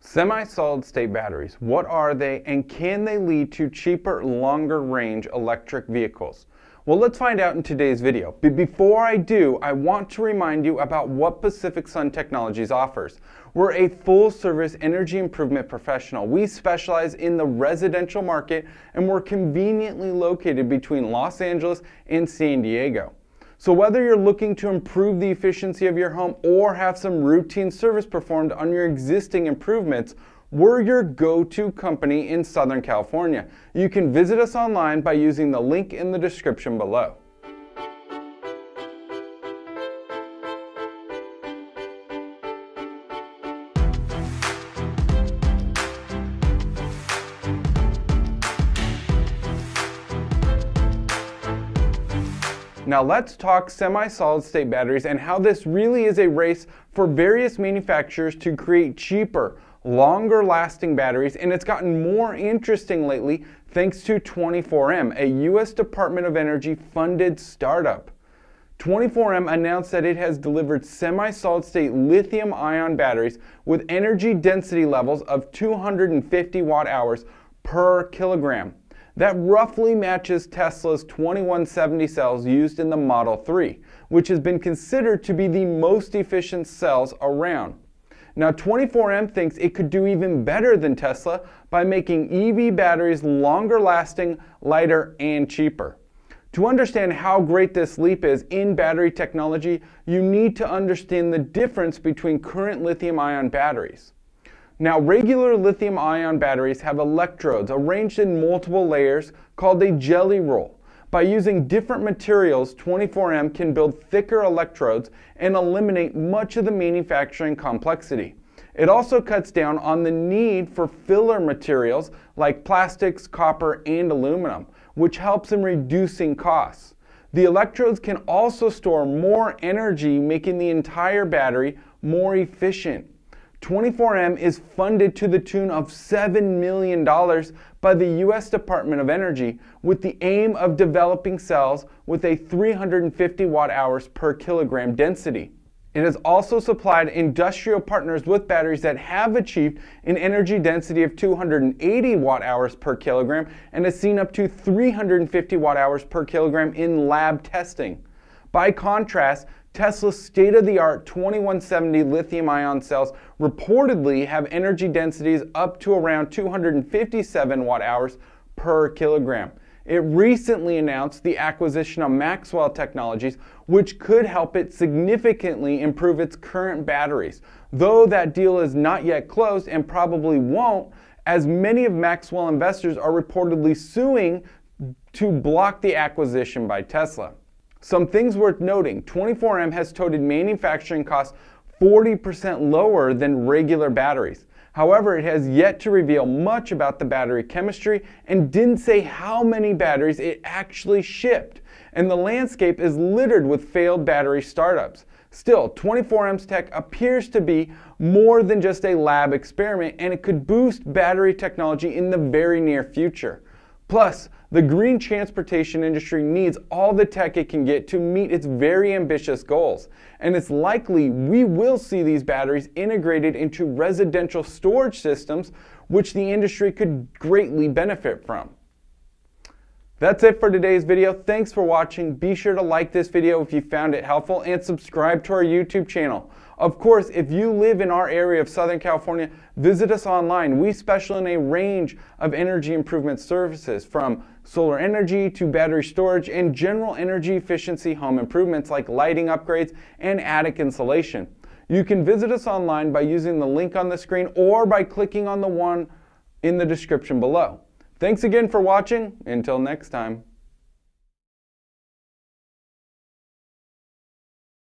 Semi-solid state batteries, what are they and can they lead to cheaper, longer range electric vehicles? Well, let's find out in today's video. But before I do, I want to remind you about what Pacific Sun Technologies offers. We're a full service energy improvement professional. We specialize in the residential market and we're conveniently located between Los Angeles and San Diego. So whether you're looking to improve the efficiency of your home or have some routine service performed on your existing improvements, we're your go-to company in Southern California. You can visit us online by using the link in the description below. Now let's talk semi-solid state batteries and how this really is a race for various manufacturers to create cheaper, longer lasting batteries and it's gotten more interesting lately thanks to 24M, a US Department of Energy funded startup. 24M announced that it has delivered semi-solid state lithium ion batteries with energy density levels of 250 watt hours per kilogram. That roughly matches Tesla's 2170 cells used in the Model 3, which has been considered to be the most efficient cells around. Now 24M thinks it could do even better than Tesla by making EV batteries longer lasting, lighter, and cheaper. To understand how great this leap is in battery technology, you need to understand the difference between current lithium ion batteries. Now, regular lithium ion batteries have electrodes arranged in multiple layers called a jelly roll. By using different materials, 24M can build thicker electrodes and eliminate much of the manufacturing complexity. It also cuts down on the need for filler materials like plastics, copper, and aluminum, which helps in reducing costs. The electrodes can also store more energy, making the entire battery more efficient. 24M is funded to the tune of $7 million by the U.S. Department of Energy with the aim of developing cells with a 350 watt hours per kilogram density. It has also supplied industrial partners with batteries that have achieved an energy density of 280 watt hours per kilogram and has seen up to 350 watt hours per kilogram in lab testing. By contrast, Tesla's state of the art 2170 lithium ion cells reportedly have energy densities up to around 257 watt hours per kilogram. It recently announced the acquisition of Maxwell Technologies, which could help it significantly improve its current batteries. Though that deal is not yet closed and probably won't, as many of Maxwell investors are reportedly suing to block the acquisition by Tesla. Some things worth noting 24M has toted manufacturing costs 40% lower than regular batteries. However, it has yet to reveal much about the battery chemistry and didn't say how many batteries it actually shipped. And the landscape is littered with failed battery startups. Still, 24M's tech appears to be more than just a lab experiment and it could boost battery technology in the very near future. Plus, the green transportation industry needs all the tech it can get to meet its very ambitious goals. And it's likely we will see these batteries integrated into residential storage systems, which the industry could greatly benefit from. That's it for today's video. Thanks for watching. Be sure to like this video if you found it helpful and subscribe to our YouTube channel. Of course, if you live in our area of Southern California, visit us online. We specialize in a range of energy improvement services from solar energy to battery storage and general energy efficiency home improvements like lighting upgrades and attic insulation. You can visit us online by using the link on the screen or by clicking on the one in the description below. Thanks again for watching. Until next time.